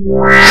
Wow.